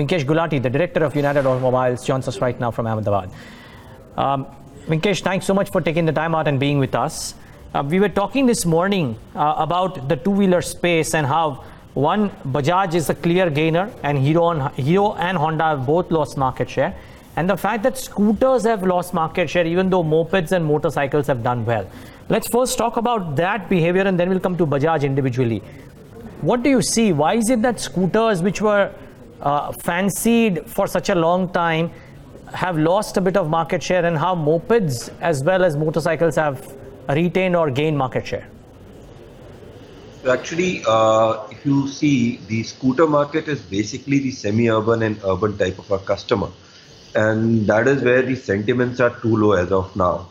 Vinkesh Gulati, the director of United Automobiles, joins us right now from Ahmedabad. Um, Vinkesh, thanks so much for taking the time out and being with us. Uh, we were talking this morning uh, about the two-wheeler space and how one Bajaj is a clear gainer, and Hero and, Hero and Honda have both lost market share. And the fact that scooters have lost market share, even though mopeds and motorcycles have done well. Let's first talk about that behavior, and then we'll come to Bajaj individually. What do you see? Why is it that scooters, which were uh, fancied for such a long time, have lost a bit of market share, and how mopeds as well as motorcycles have retained or gained market share? Actually, uh, if you see, the scooter market is basically the semi-urban and urban type of a customer, and that is where the sentiments are too low as of now.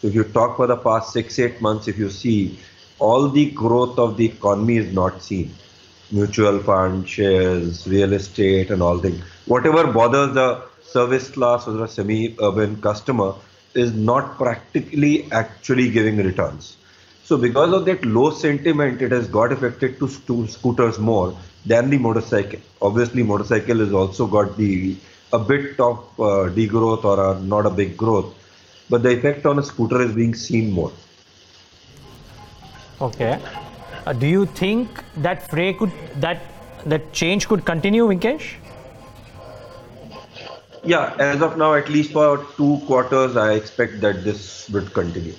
So, if you talk for the past six, eight months, if you see, all the growth of the economy is not seen. Mutual fund, shares, real estate, and all things. Whatever bothers the service class or the semi-urban customer is not practically actually giving returns. So because of that low sentiment, it has got affected to scooters more than the motorcycle. Obviously, motorcycle has also got the a bit of uh, degrowth or a, not a big growth, but the effect on a scooter is being seen more. Okay. Uh, do you think that fray could that that change could continue, Vinkesh? Yeah, as of now, at least for two quarters, I expect that this would continue.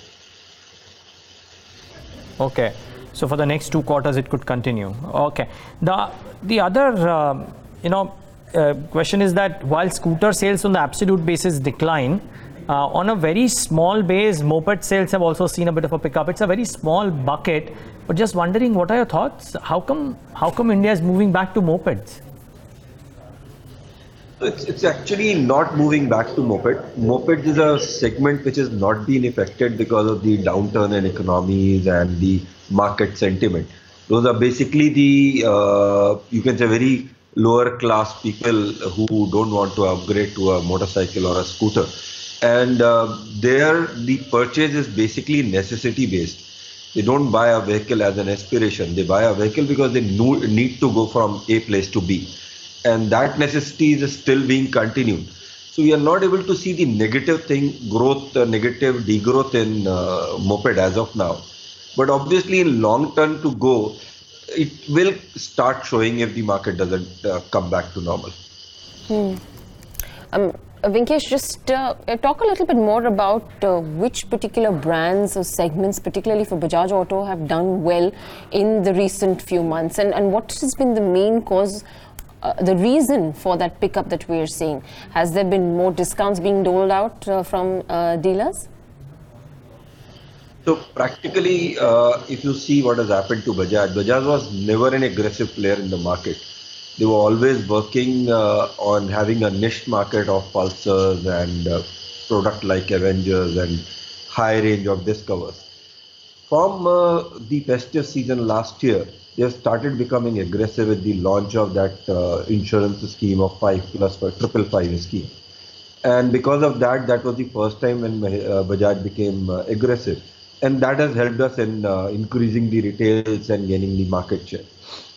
Okay. So for the next two quarters, it could continue. Okay. The the other um, you know uh, question is that while scooter sales on the absolute basis decline, uh, on a very small base, moped sales have also seen a bit of a pickup. It's a very small bucket, but just wondering, what are your thoughts? How come how come India is moving back to mopeds? It's, it's actually not moving back to moped. Mopeds is a segment which has not been affected because of the downturn in economies and the market sentiment. Those are basically the, uh, you can say, very lower class people who don't want to upgrade to a motorcycle or a scooter. And uh, there, the purchase is basically necessity based. They don't buy a vehicle as an aspiration. They buy a vehicle because they need to go from A place to B and that necessity is still being continued. So we are not able to see the negative thing, growth, uh, negative degrowth in uh, moped as of now. But obviously, in long term to go, it will start showing if the market doesn't uh, come back to normal. Hmm. Um, Vinkesh, just uh, talk a little bit more about uh, which particular brands or segments, particularly for Bajaj Auto, have done well in the recent few months, and, and what has been the main cause uh, the reason for that pickup that we are seeing? Has there been more discounts being doled out uh, from uh, dealers? So practically, uh, if you see what has happened to Bajaj, Bajaj was never an aggressive player in the market. They were always working uh, on having a niche market of pulsars and uh, product like Avengers and high range of Discovers. From the festive season last year, they have started becoming aggressive with the launch of that uh, insurance scheme of 5 plus triple five scheme. And because of that, that was the first time when uh, Bajaj became uh, aggressive. And that has helped us in uh, increasing the retails and gaining the market share.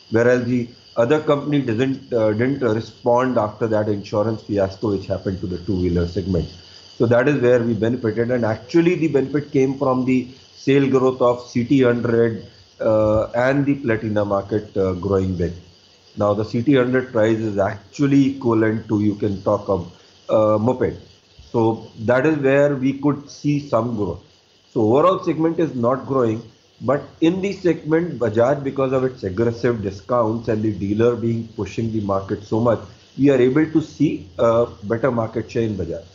Whereas the other company didn't, uh, didn't respond after that insurance fiasco which happened to the two-wheeler segment. So that is where we benefited. And actually the benefit came from the sale growth of CT100, uh, and the Platina market uh, growing big. Now the CT100 price is actually equivalent to you can talk of uh, moped. So that is where we could see some growth. So overall segment is not growing, but in the segment Bajaj because of its aggressive discounts and the dealer being pushing the market so much, we are able to see a better market share in Bajaj.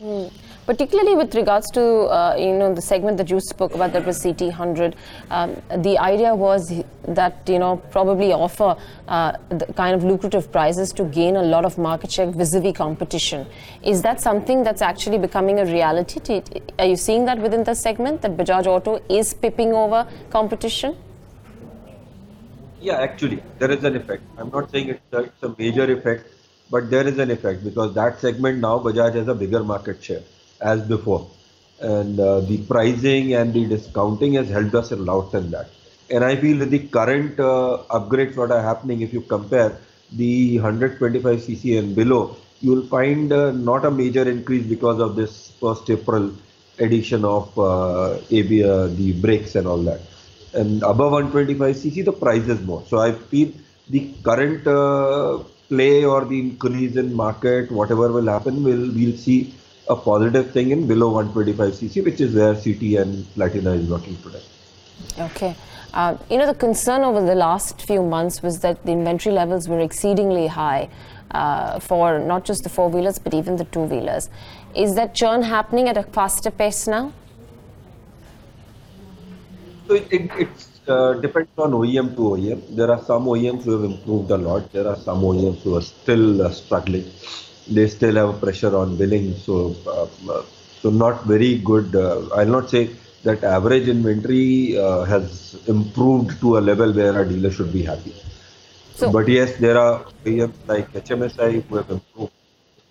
Mm particularly with regards to uh, you know the segment that you spoke about that was CT100 um, the idea was that you know probably offer uh, the kind of lucrative prizes to gain a lot of market share vis-a-vis competition. Is that something that's actually becoming a reality? Are you seeing that within the segment that Bajaj Auto is pipping over competition? Yeah actually there is an effect. I'm not saying it's a, it's a major effect but there is an effect because that segment now Bajaj has a bigger market share as before. And uh, the pricing and the discounting has helped us a lot in that. And I feel that the current uh, upgrades what are happening, if you compare, the 125cc and below, you will find uh, not a major increase because of this first April addition of uh, AB, uh, the brakes and all that. And above 125cc, the price is more. So I feel the current uh, play or the increase in market, whatever will happen, will we'll see a positive thing in below 125cc, which is where CT and Platina is working today. Okay. Uh, you know, the concern over the last few months was that the inventory levels were exceedingly high uh, for not just the four wheelers but even the two wheelers. Is that churn happening at a faster pace now? So it, it it's, uh, depends on OEM to OEM. There are some OEMs who have improved a lot. There are some OEMs who are still uh, struggling. They still have pressure on billing. So, uh, uh, so not very good. Uh, I'll not say that average inventory uh, has improved to a level where a dealer should be happy. So- but yes, there are OEMs like HMSI who have improved,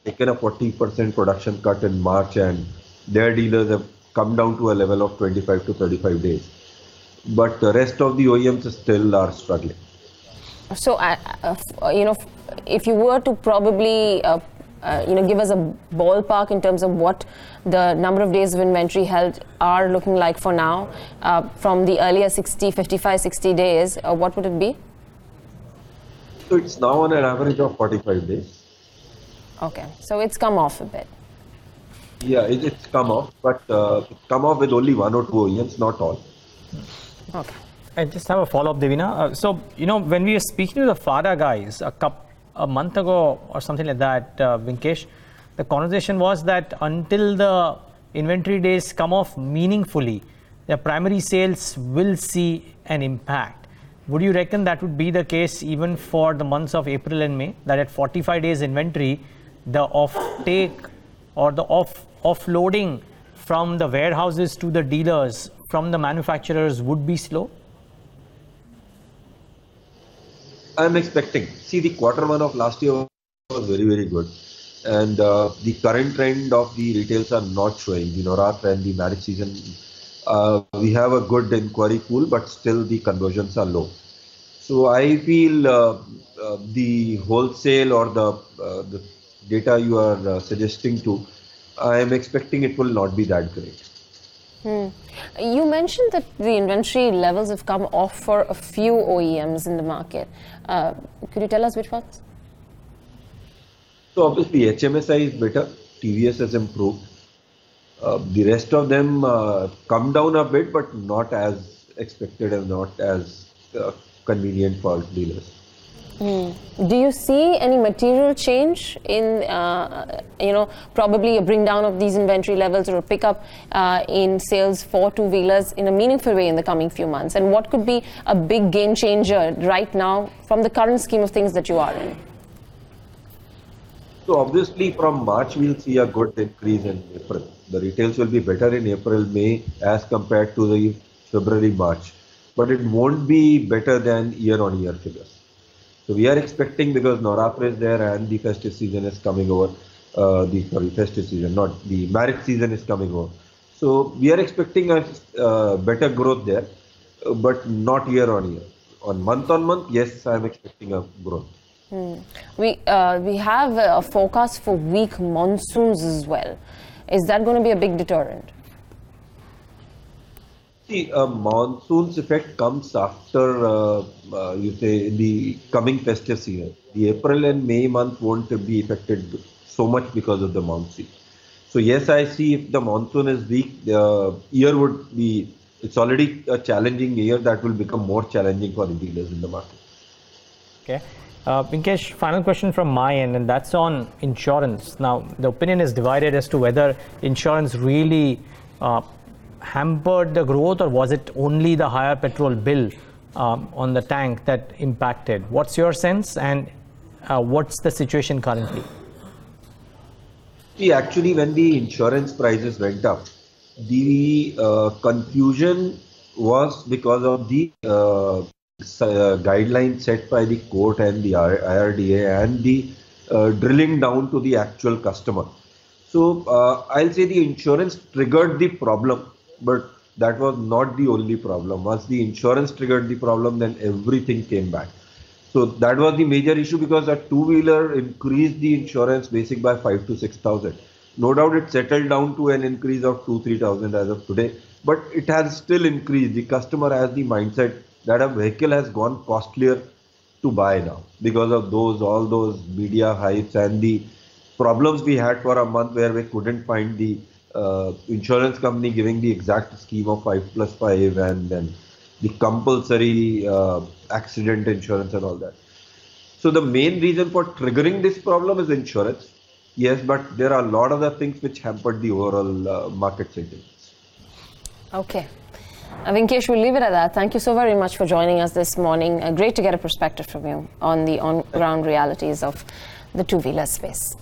taken a 40% production cut in March, and their dealers have come down to a level of 25 to 35 days but the rest of the OEMs still are struggling. So, uh, uh, you know, if you were to probably, uh, uh, you know, give us a ballpark in terms of what the number of days of inventory held are looking like for now, uh, from the earlier 60, 55, 60 days, uh, what would it be? So it's now on an average of 45 days. Okay, so it's come off a bit. Yeah, it, it's come off, but uh, it's come off with only one or two OEMs, not all. Okay. I just have a follow-up, Devina. Uh, so, you know, when we were speaking to the FADA guys a, cup, a month ago or something like that, uh, Vinkesh, the conversation was that until the inventory days come off meaningfully, the primary sales will see an impact. Would you reckon that would be the case even for the months of April and May? That at 45 days inventory, the off-take or the off offloading from the warehouses to the dealers from the manufacturers would be slow? I'm expecting. See, the quarter one of last year was very, very good. And uh, the current trend of the retails are not showing. The Navratri and the marriage season, uh, we have a good inquiry pool, but still the conversions are low. So I feel uh, uh, the wholesale or the uh, the data you are uh, suggesting to, I am expecting it will not be that great. You mentioned that the inventory levels have come off for a few OEMs in the market. Uh, could you tell us which ones? So obviously HMSI is better, TVS has improved. Uh, the rest of them uh, come down a bit, but not as expected and not as uh, convenient for dealers. Do you see any material change in, uh, you know, probably a bring down of these inventory levels or a pickup uh, in sales for two wheelers in a meaningful way in the coming few months? And what could be a big game changer right now from the current scheme of things that you are in? So obviously from March we'll see a good increase in April. The retails will be better in April, May as compared to the February, March. But it won't be better than year-on-year figures. So we are expecting because Navratri is there and the festive season is coming over. Uh, the sorry, festive season, not the marriage season is coming over. So we are expecting a uh, better growth there, but not year on year. On month on month, yes, I am expecting a growth. We, uh, we have a forecast for weak monsoons as well. Is that going to be a big deterrent? See, a monsoon's effect comes after, uh, uh, you say, the coming festive season. The April and May month won't be affected so much because of the monsoon. So yes, I see if the monsoon is weak, the year would be, it's already a challenging year that will become more challenging for the dealers in the market. Okay. Uh, Vinkesh, final question from my end, and that's on insurance. Now, the opinion is divided as to whether insurance really uh, hampered the growth or was it only the higher petrol bill um, on the tank that impacted. What's your sense and uh, what's the situation currently? See, actually, when the insurance prices went up, the uh, confusion was because of the uh, uh, guidelines set by the court and the IRDA and the uh, drilling down to the actual customer. So uh, I'll say the insurance triggered the problem, but that was not the only problem. Once the insurance triggered the problem, then everything came back. So that was the major issue because a two-wheeler increased the insurance basic by five to six thousand. No doubt it settled down to an increase of two, three thousand as of today, but it has still increased. The customer has the mindset that a vehicle has gone costlier to buy now because of those all those media hypes and the problems we had for a month where we couldn't find the uh, insurance company giving the exact scheme of 5 plus 5 and then the compulsory uh, accident insurance and all that. So the main reason for triggering this problem is insurance. Yes, but there are a lot of other things which hampered the overall uh, market sentiments. Okay. Vinkesh, we'll leave it at that. Thank you so very much for joining us this morning. Uh, great to get a perspective from you on the on ground realities of the two wheeler space.